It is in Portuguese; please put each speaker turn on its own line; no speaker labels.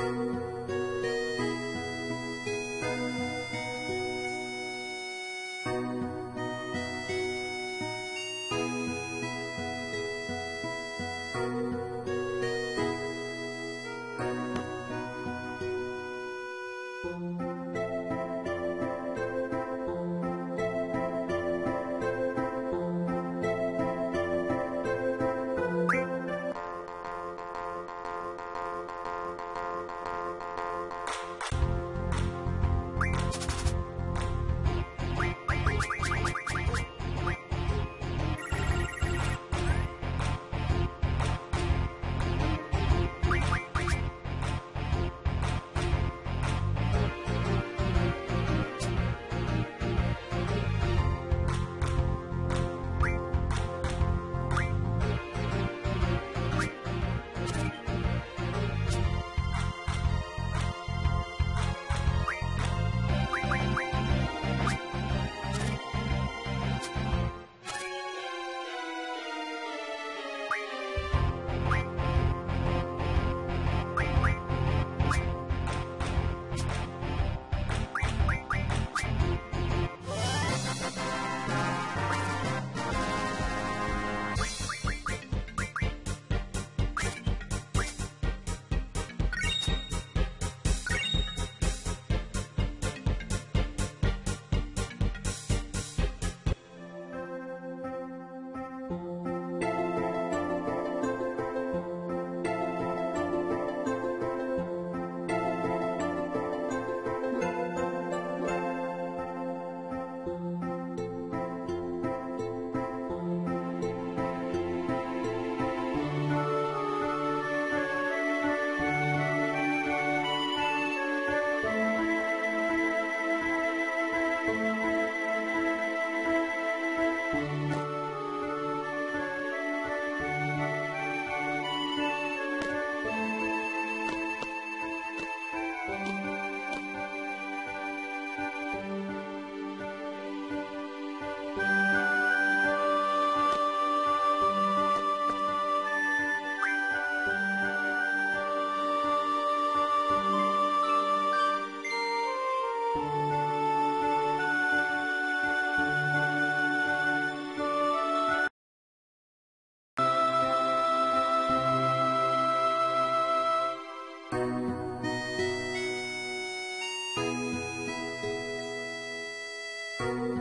Música
Thank you.